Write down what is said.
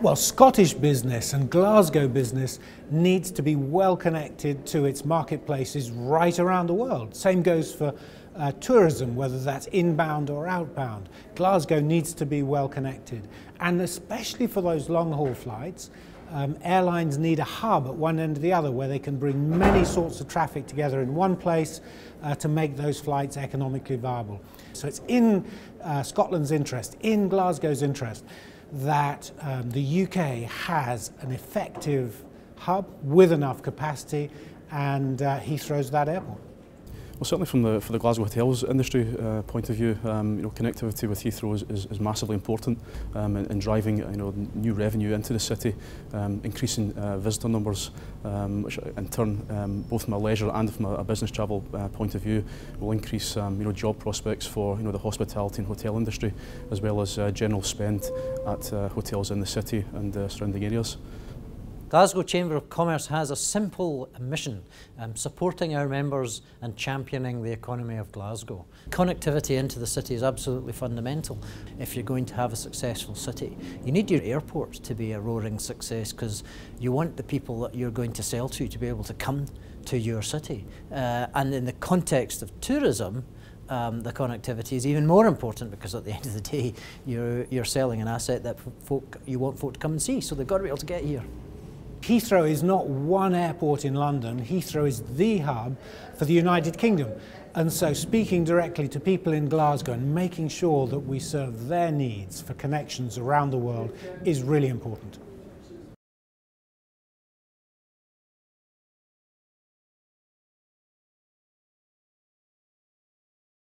Well, Scottish business and Glasgow business needs to be well connected to its marketplaces right around the world. Same goes for uh, tourism, whether that's inbound or outbound. Glasgow needs to be well connected. And especially for those long haul flights, um, airlines need a hub at one end or the other where they can bring many sorts of traffic together in one place uh, to make those flights economically viable. So it's in uh, Scotland's interest, in Glasgow's interest, that um, the UK has an effective hub with enough capacity and uh, Heathrow's that airport. Well, certainly from the for the Glasgow hotels industry uh, point of view, um, you know, connectivity with Heathrow is, is, is massively important um, in, in driving you know new revenue into the city, um, increasing uh, visitor numbers, um, which in turn, um, both from a leisure and from a, a business travel uh, point of view, will increase um, you know job prospects for you know the hospitality and hotel industry, as well as uh, general spend at uh, hotels in the city and uh, surrounding areas. Glasgow Chamber of Commerce has a simple mission, um, supporting our members and championing the economy of Glasgow. Connectivity into the city is absolutely fundamental if you're going to have a successful city. You need your airport to be a roaring success because you want the people that you're going to sell to to be able to come to your city. Uh, and in the context of tourism, um, the connectivity is even more important because at the end of the day, you're, you're selling an asset that folk, you want folk to come and see, so they've got to be able to get here. Heathrow is not one airport in London, Heathrow is the hub for the United Kingdom. And so speaking directly to people in Glasgow and making sure that we serve their needs for connections around the world is really important.